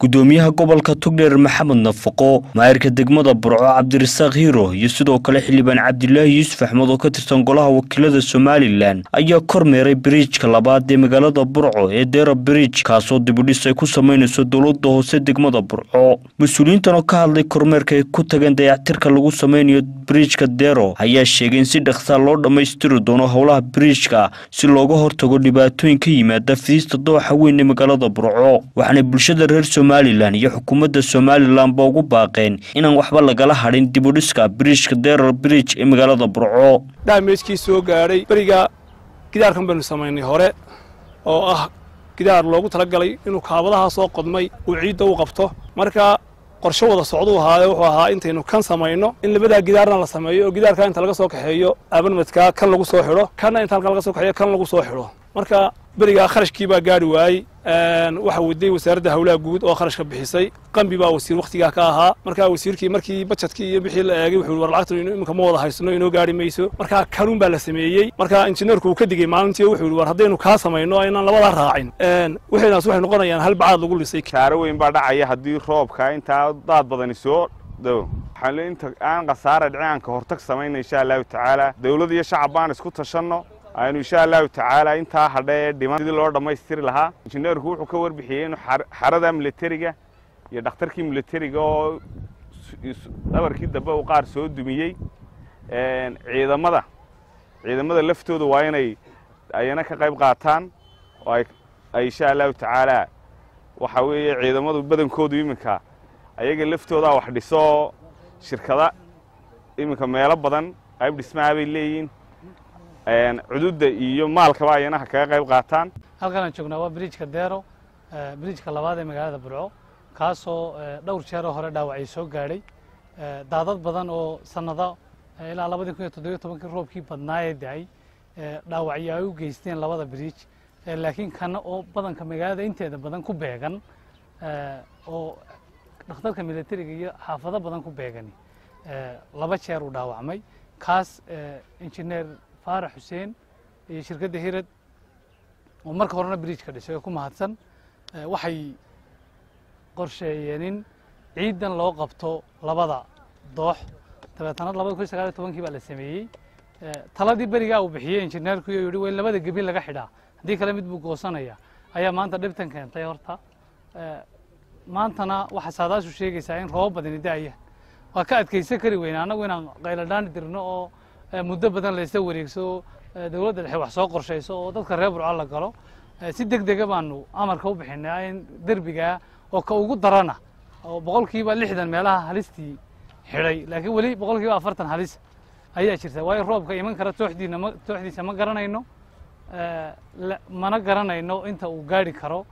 gudoomiyaha gobolka tugdheer maxamed nafaqo maayirka degmada burco cabdirasaaq hiiro iyo sidoo kale xildhibaan cabdilaahi yuusuf axmed oo ka tirsan golaha wakiilada somalilan ayaa kormeeray biriijka labaad ee magaalada burco ee deera biriij kaasoo dibudhis ay ku samaynayso dowladda hoose degmada burco. Mas'uuliyiintan oo ka hadlay kormeerka ay ku tageen dayactirka lagu sameynayo biriijka deero ayaa sheegay in si dhaqsaa loo dhammaystiri doono howlaha biriijka si looga hortago dhibaatooyin ka yimaada fidiista dooxa weyn ee magaalada burco waxaana bulshada reer somalilan iyo xukuumadda somalilanba ugu baaqeen inaan waxba lagala hadhin dibudhiska biriijka deerar biriij ee magaalada burco. Dhaameejkii soo gaadhay beriga gidaarkan baynu samaynay hore oo ah gidaar loogu talagalay inuu kaabadaha soo qodmay uu ciidda u qabto. Marka qorshe wada socduu ahaaye wuxuu ahaa intaynu kan samayno in labadaa gidaarna la sameeyo oo gidaarkaa inta laga soo kaxeeyo aabanmadkaa kan lagu soo xidho kanna inta halkan laga soo kaxeeyo kan lagu soo xidho marka berigaa kharashkii baa gaari waayey waxa waday wasaaradda hawlaha guud oo kharashka bixisay qambi baa wasiir wakhtigaa ka ahaa. Markaa wasiirkii markii bajetkii iyo bixii la eegay wuxuu war lacagtan iminka ma wada haysano inoo gaari mayso. Markaa kanuun baa la sameeyey. Markaa injineerku uu ka digey maalintii wuxuu yidhi war haddaynu kaa samayno aynaan labadaa raacin. Waxaynaas waxay noqonayaan hal bacaad lagu lisay. Kaaro weyn baa dhacaya haddii roobka intaa daad badani soo dhow. Waxaan inta aan khasaara dhicin aan ka hortag samayna insha allahu tacaala. Dawlad iyo shacab baan isku tashanno aynu insha allahu tacaala intaa hadha ee dhiman sidii loo dhammaystiri lahaa. Injineerku wuxuu ka warbixiyey inuu xarada milatariga iyo dhakhtarkii milatariga oo dhabarkii dambe uu qaar soo dumiyey. Ciidamada ciidamada laftooda waa inay ayana ka qayb qaataan oo ay insha allahu tacaala waxa weeye ciidamadu badankoodu iminka ayaga laftoodaa wax dhiso shirkada iminka meelo badan qayb dhismaha bay leeyihiin cududda iyo maalkaba ayanaha kaga qayb qaataan. Halkan aan joognaa waa biriijka deero biriijka labaad ee magaalada burco kaasoo dhowr jeeroo hore dhaawacay soo gaadhay. Daadad badan oo sannado ilaa labadii kun iyo toddobiyo tobankii roobkii badnaayee da'ay dhaawacyo ay u geysteen labada biriij laakiin kana oo badanka magaalada inteeda badan ku beegan oo dhakhtarka militariga iyo xaafado badan ku beegani laba jeer uu dhaawacmay. Kaas injineer faarax xuseen iyo shirkadda hirad oo marka horena biriijka dhisay oo ku mahadsan waxay qorsheeyeen in ciidan loo qabto labada doox. Dabeetana labada kun iyo sagaal iyo tobankii baa la sameeyey. Taladii berigaa uu bixiyey injineerku iyo yihi way labada gebi laga xidhaa. Haddii kale mid buu goosanaya. Ayaa maanta dhibtan keentay horta. Maantana waxaa saadaashu sheegaysaa in roobab badani da'aya waa ka adkaysan kari weyna annagu inaan qayladhaani dirno oo muddo badan laysa wareegso dowladda dhexe wax soo qorshayso oo dadka reer burco la galo. Si deg dega baanu amarka u bixinay in derbigaa oo ka ugu darana oo boqolkiiba lixdan meelaha halistii xidhay laakiin weli boqolkiiba afartan halis ayaa jirta. Waayo roobka iman kara tooxdiina ma tooxdiisa ma garanayno. Mana garanayno inta uu gaari karo.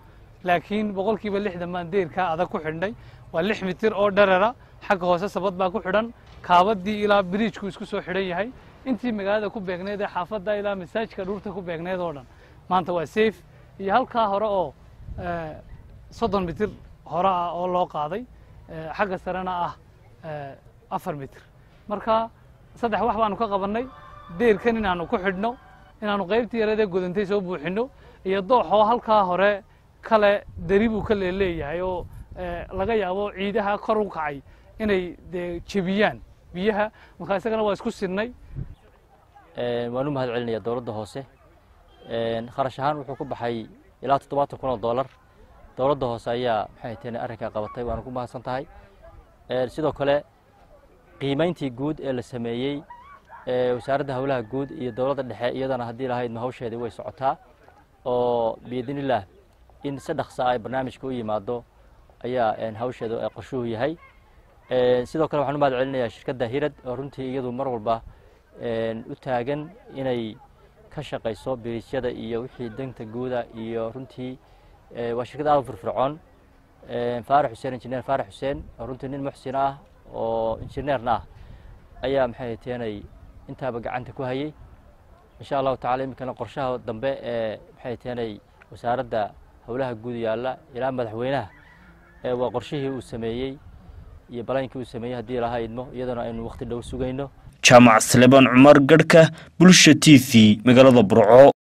Laakiin boqolkiiba lixdan baan deerkaa adag ku xidhnay. Waa lix mitir oo dherera xagga hoose sabad baa ku xidhan kaabadii ilaa biriijku isku soo xidhan yahay. Intii magaalada ku beegneed ee xaafadda ilaa masaajidka dhuurta ku beegneed oo dhan. Maanta waa safe. Iyo halkaa hore oo soddon mitir hore ah oo loo qaaday xagga sarena ah afar mitir. Marka saddex wax baanu ka qabannay. Deerkan inaanu ku xidhno inaanu qaybtii yareedee godantay soo buuxinno. Iyo dooxoo halkaa hore kale deri buu ka leeleeyahay oo laga yaabo ciidaha kor u kacay inay dee jebiyaan biyaha markaa isagana waa isku sinnay waan u mahad celinaya dowladda hoose. Kharash ahaan wuxuu ku baxay ilaa toddobaatan kun oo dollar. Dowladda hoose ayaa maxay tahay arrinkaa qabatay waana ku mahadsan tahay sidoo kale qiimayntii guud ee la sameeyey wasaaradda howlaha guud iyo dowladda dhexe iyadana haddii lahaydma hawsheedii way socotaa oo biidnillaah in si dhaqsa ay barnaamijka u yimaado ayaa hawsheeda qorshuhu yahay sidoo kale waxaan u mahad celinayaa shirkadda hirad oo runtii iyadu mar walba u taagan inay ka shaqayso biriisyada iyo wixii danta guuda iyo runtii waa shirkad aad u firfircoon. Faarax xuseen injineer faarax xuseen oo runtii nin muxsin ah oo injineerna ah ayaa maxay teenay intaaba gacanta ku hayey insha allahu tacala iminkana qorshaha dambe ee maxay teenay wasaaradda howlaha guud yaalla ilaa madaxweynaha waa qorshihii uu sameeyey iyo balaayinkii uu sameeyey haddii lahaa idmo iyadana aynu wakhti dhow sugayno. Jaamac salebaan cumar garhka bulsha t v magaalada burco